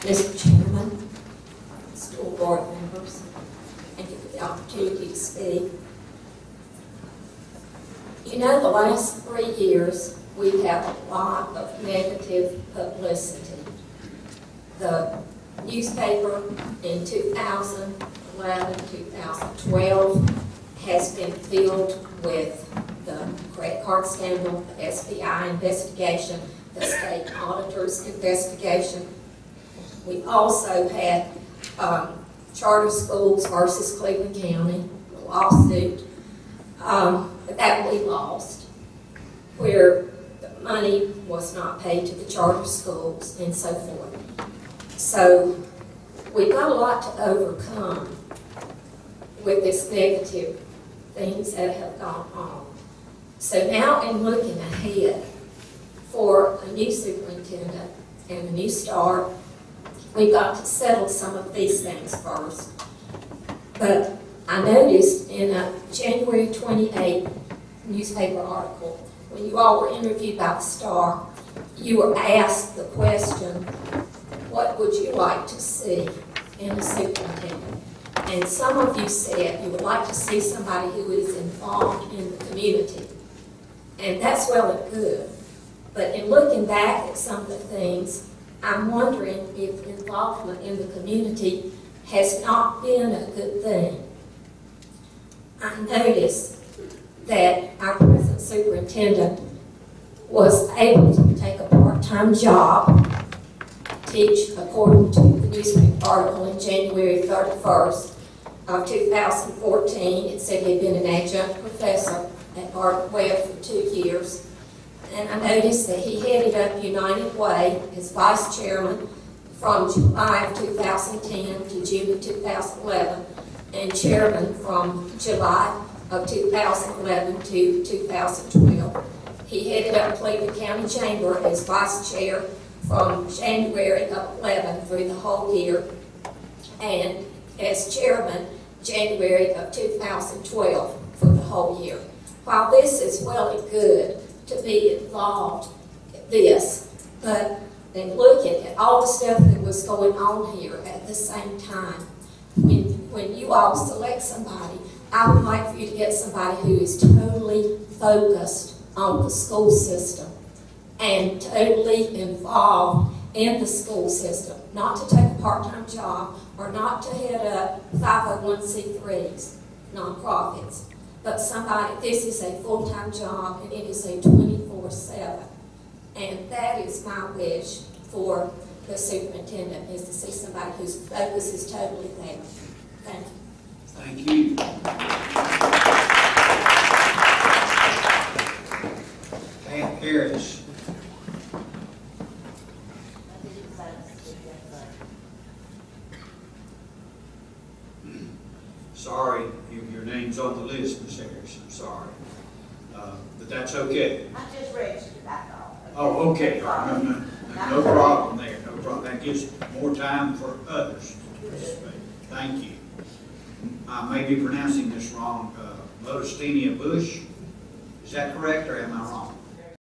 Mr. Chairman, school board members, thank you for the opportunity to speak. You know, the last three years, we've had a lot of negative publicity. The newspaper in 2011, 2012 has been filled with the credit card scandal, the SBI investigation, the state auditor's investigation. We also had um, charter schools versus Cleveland County lawsuit um, that we lost, where the money was not paid to the charter schools and so forth. So we've got a lot to overcome with this negative things that have gone on. So now in looking ahead for a new superintendent and a new start, we've got to settle some of these things first. But I noticed in a January 28 newspaper article, when you all were interviewed by the Star, you were asked the question, what would you like to see in a superintendent? And some of you said you would like to see somebody who is involved in the community. And that's well and good. But in looking back at some of the things, I'm wondering if involvement in the community has not been a good thing. I noticed that our present superintendent was able to take a part-time job, teach according to the newspaper article in January 31st of 2014. It said he'd been an adjunct professor at Gardner-Webb for two years. And I noticed that he headed up United Way as vice chairman from July of 2010 to June of 2011, and chairman from July of 2011 to 2012. He headed up Cleveland County Chamber as vice chair from January of 11 through the whole year, and as chairman January of 2012 for the whole year. While this is well and good to be involved in this, but in looking at all the stuff that was going on here at the same time, when, when you all select somebody, I would like for you to get somebody who is totally focused on the school system and totally involved in the school system, not to take a part-time job or not to head up 501c3s, nonprofits, but somebody, this is a full-time job and it is a 24-7. And that is my wish for the superintendent, is to see somebody whose focus is totally there. Thank you. Thank you. Pat Harris. Sorry, you- your name's on the list, Ms. Harris, I'm sorry. Uh, But that's okay. I just registered, that's all. Oh, okay, all right, no, no, no problem there, no problem. That gives more time for others to participate. Thank you. I may be pronouncing this wrong, uh, Bush, is that correct or am I wrong?